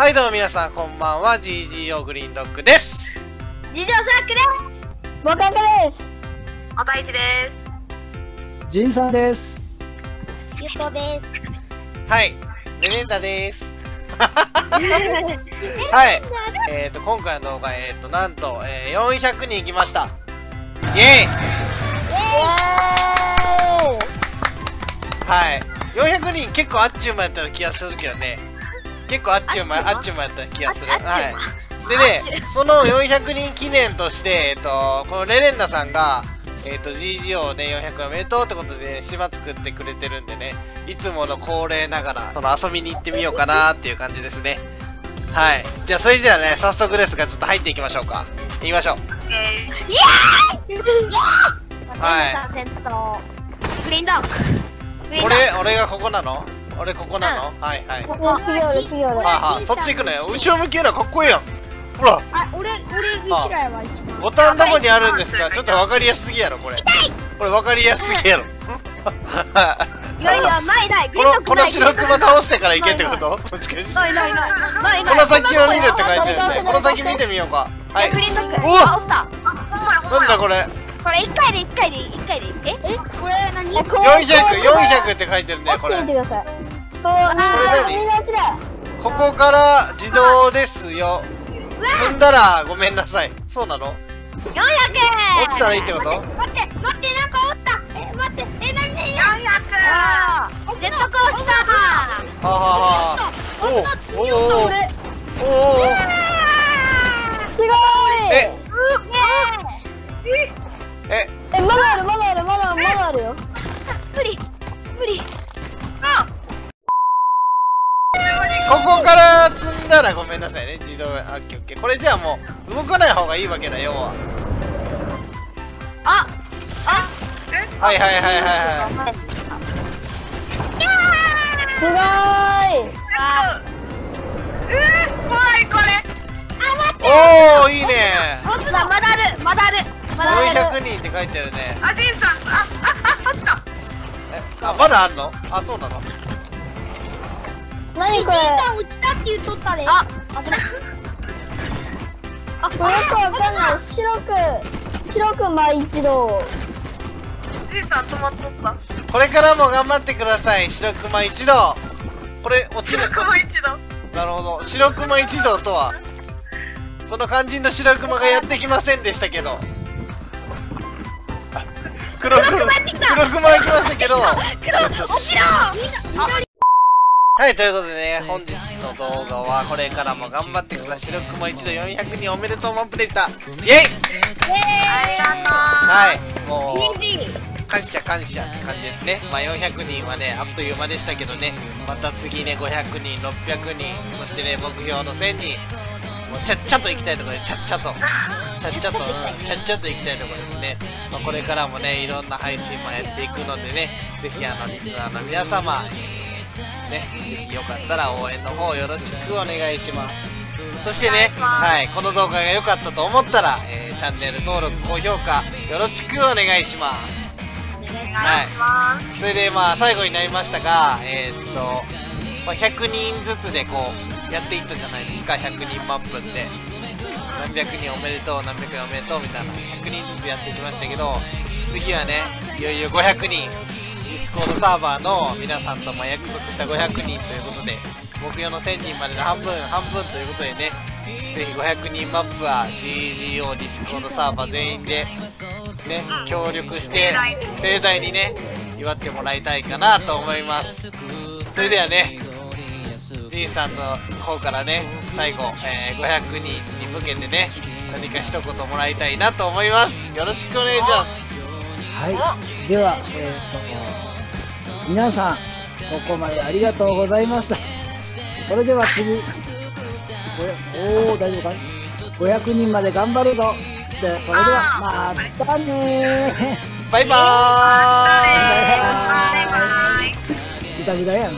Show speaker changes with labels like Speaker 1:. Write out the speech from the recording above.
Speaker 1: はいどうも皆さんこんばんは。GGO グリーンドッグです。
Speaker 2: 次女サークです
Speaker 3: ボカクです。
Speaker 2: おたいちで
Speaker 4: ジンさんです。
Speaker 3: シュートです。
Speaker 1: はいレレンダです。はい。えっ、ー、と今回の動画えっ、ー、となんと、えー、400人来ました。イエーイ。
Speaker 3: イエ
Speaker 1: はい。400人結構あっちゅう間やったら気がするけどね結構あっちゅう間あっちゅう間やったら気がする。はい。でねその400人記念として、えっと、このレレンナさんが、えっと、GGO ね、400おめでとうってことで、ね、島作ってくれてるんでね、いつもの恒例ながら、その遊びに行ってみようかなっていう感じですね。はい。じゃあ、それじゃあね、早速ですが、ちょっと入っていきましょうか。行きましょう。
Speaker 2: すイエーイ！
Speaker 1: はい。
Speaker 2: さん先頭。グリーンドッグ。グリーンドッグ。
Speaker 1: 俺、俺がここなの？俺ここなの、はいはい。
Speaker 3: ーイ次おる次おる
Speaker 1: はいはい。そっち行くのよ。後ろ向きやな、かっこいいやん。ほら、
Speaker 3: あ俺俺後ろやわ一番。
Speaker 1: ボタンどこにあるんですか？ちょっと分かりやすすぎやろ、これ。これ分かりやすすぎやろ。
Speaker 2: いやいや ない。ないグ
Speaker 1: このこの白熊倒してから行けってこと？もしかして。
Speaker 2: ないないない。
Speaker 1: この先を見るって書いてる
Speaker 3: あ
Speaker 1: ねこの先見てみようか。はい。
Speaker 2: グリーンドッグ
Speaker 1: うわ。
Speaker 2: 倒した。
Speaker 1: なんだこれ？
Speaker 2: これ一回で一回で一回でえ
Speaker 3: えこれ何
Speaker 1: ？400400って書いてるねこれ。
Speaker 3: 落ちてみてくださいこ
Speaker 1: れ何？
Speaker 3: みんな落ちだ
Speaker 1: ここから自動ですよ。積んだらごめんなさい。そうなの
Speaker 2: ？400円
Speaker 1: 落ちたらいいってこと？
Speaker 3: 待って待ってなんかおった。え待って。えなんで
Speaker 2: 400ジェットコースター
Speaker 1: はあはあはあ。おおおおおええ
Speaker 3: まだあるまだあるまだあるまだあるよ。
Speaker 2: 無理無理。あ
Speaker 1: ここから積んだらごめんなさいね。自動あオッケーオッケー。これじゃあもう動かない方がいいわけだ要は。
Speaker 2: ああ
Speaker 1: はいはいはいはいはい。
Speaker 3: すごーい。
Speaker 2: あうー怖いこれ。
Speaker 1: おおいいね。
Speaker 2: 本当だまだあるまだあるまだある
Speaker 1: 400人って書いてあるね。
Speaker 2: あジンさんあああ落ちた
Speaker 1: えあまだあんのあそうなの
Speaker 3: 何これジンさん
Speaker 2: 落ちたって言っとったであ危ないあ
Speaker 3: これよくわかんない白く白くま一度
Speaker 2: ジンさん止まっとった
Speaker 1: これからも頑張ってください白熊一同これ落ちる白熊
Speaker 2: 一度
Speaker 1: なるほど白熊一同とはその肝心の白熊がやってきませんでしたけど黒熊黒熊が来ましたけど。
Speaker 2: 黒落ちろ
Speaker 1: はいということでね本日の動画はこれからも頑張ってください。白熊一同400人おめでとうマンプでした。イエイ！
Speaker 2: ありがとう
Speaker 1: はいもう感謝感謝って感じですね。まあ400人はねあっという間でしたけどね。また次ね500人600人そしてね目標の1000人。もうちゃっちゃと行きたいところでちゃっちゃとちゃっちゃとうんちゃっちゃと行きたいところですね、まあ、これからもねいろんな配信もやっていくのでね。ぜひあのリスナーの皆様ねぜひよかったら応援の方よろしくお願いします。そしてね、はい、この動画が良かったと思ったら、えーチャンネル登録、高評価よろしくお願いします。はい、それでまあ最後になりましたが、えーっと、まあ、100人ずつでこうやっていったじゃないですか、100人マップって。何百人おめでとう、何百人おめでとうみたいな、100人ずつやってきましたけど、次はね、いよいよ500人、 Discordサーバーの皆さんとも約束した500人ということで、目標の1000人までの半分、半分ということでね、ぜひ500人マップは GGO ディスコードサーバー全員でね、協力して盛大にね祝ってもらいたいかなと思います。それではねジンさんの方からね最後、えー500人に向けてね何か一言もらいたいなと思いますよろしくお願いします
Speaker 4: はい。では、えっ、と、皆さん、ここまでありがとうございました。それでは次、おー、大丈夫かい ?500 人まで頑張るぞ。で、それでは、またねー。
Speaker 1: バイバーイ
Speaker 2: バイバイ
Speaker 4: ぐだぐだやん。